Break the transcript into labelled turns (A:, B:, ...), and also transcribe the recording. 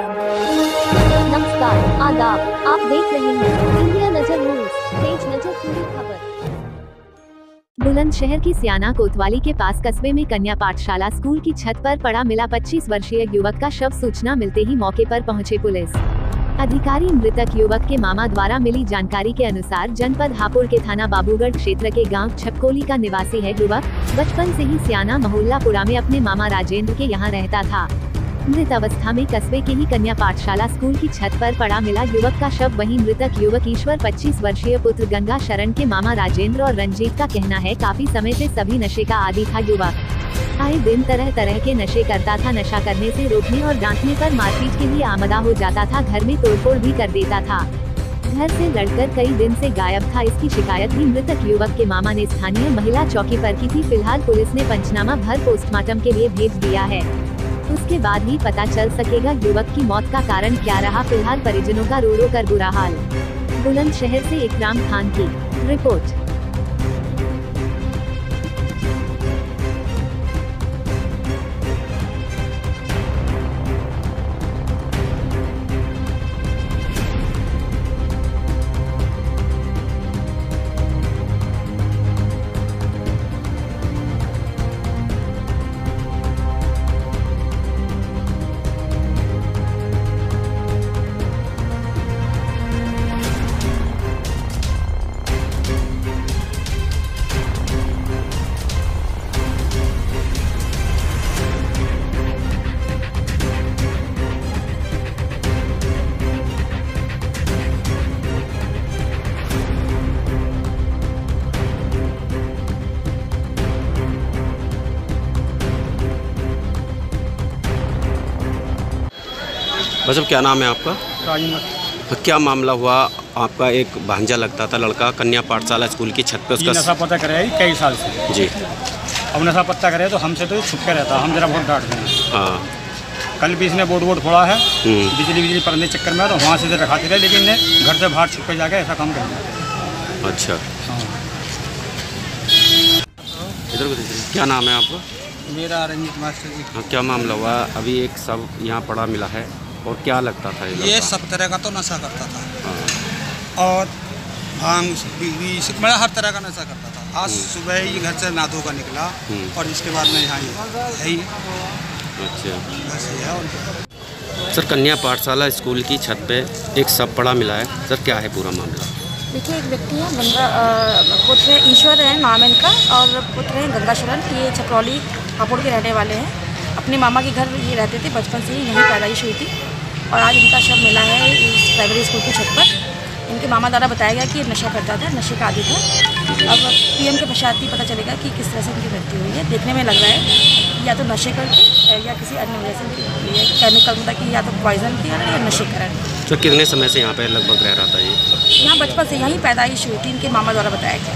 A: नमस्कार, आदाब। आप देख रहे हैं इंडिया नज़र न्यूज़, तेज नज़र पूरी खबर। बुलंदशहर की सियाना कोतवाली के पास कस्बे में कन्या पाठशाला स्कूल की छत पर पड़ा मिला 25 वर्षीय युवक का शव सूचना मिलते ही मौके पर पहुँचे पुलिस। अधिकारी मृतक युवक के मामा द्वारा मिली जानकारी के अनुसार जनपद हापुड़ के थाना बाबूगढ़ क्षेत्र के गाँव छपकोली का निवासी है युवक। बचपन से ही सियाना मोहल्लापुरा में अपने मामा राजेंद्र के यहाँ रहता था। मृत अवस्था में कस्बे के ही कन्या पाठशाला स्कूल की छत पर पड़ा मिला युवक का शव। वहीं मृतक युवक ईश्वर 25 वर्षीय पुत्र गंगा शरण के मामा राजेंद्र और रंजीत का कहना है, काफ़ी समय से सभी नशे का आदि था युवक आए दिन तरह तरह के नशे करता था, नशा करने से रोकने और डांटने पर मारपीट के लिए आमदा हो जाता था, घर में तोड़फोड़ भी कर देता था। घर से लड़कर कई दिन से गायब था, इसकी शिकायत भी मृतक युवक के मामा ने स्थानीय महिला चौकी पर की थी। फ़िलहाल पुलिस ने पंचनामा भर पोस्टमार्टम के लिए भेज दिया है। उसके बाद ही पता चल सकेगा युवक की मौत का कारण क्या रहा। फ़िलहाल परिजनों का रो रो कर बुरा हाल। बुलंदशहर से इकराम खान की रिपोर्ट।
B: मतलब क्या नाम है आपका? तो क्या मामला हुआ? आपका एक भांजा लगता था लड़का कन्या पाठशाला स्कूल की छत पे
C: ये नशा
B: उसका
C: पता करे कई साल से।
B: जी।
C: अब नशा पता करे तो हमसे तो छुप के रहता हम जरा बहुत डांटते हैं
B: हाँ।
C: कल भी इसने बोर्ड वोर्ड फोड़ा है
B: हम्म,
C: बिजली बिजली पकड़ने के चक्कर में तो वहाँ से इधर रखाते रहे लेकिन ने घर से बाहर छुप के जाके ऐसा काम कर दिया
B: अच्छा।
C: हाँ।
B: इधर को देखिए क्या नाम है आपका?
D: मेरा रंजित मास्टर जी
B: हाँ क्या मामला हुआ? अभी एक सब यहाँ पड़ा मिला है। और क्या लगता था ये
D: ये सब तरह का तो नशा करता था।
B: हाँ,
D: और भाँग बीड़ी मतलब हर तरह का नशा करता था। आज सुबह ही घर से ना धो कर निकला
B: हम्म।
D: और इसके बाद में यहाँ है ही।
B: अच्छा।
D: बस ये है
B: सर कन्या पाठशाला स्कूल की छत पे एक सब पड़ा मिला है। सर क्या है पूरा मामला?
E: देखिए एक व्यक्ति है गंगा पुत्र है ईश्वर है नाम इनका और पुत्र है गंगा शरण ये छकरौली हापुड़ के रहने वाले हैं। अपने मामा के घर ये रहते थे बचपन से ही यहीं पैदाइश हुई थी। और आज इनका शव मिला है इस प्राइमरी स्कूल की छत पर। इनके मामा द्वारा बताया गया कि ये नशा करता था नशे का आदि था। अब पीएम के पश्चात ही पता चलेगा कि किस तरह से इनकी मृत्यु हुई है। देखने में लग रहा है या तो नशे करके या किसी अन्य वजह से इनकी केमिकल मतलब कि या तो पॉइजन किया या नशे कारण
B: सर कितने समय से यहाँ पर लगभग रह रहा था ये?
E: यहाँ बचपन से यहीं पैदाइश हुई थी इनके मामा द्वारा बताया गया।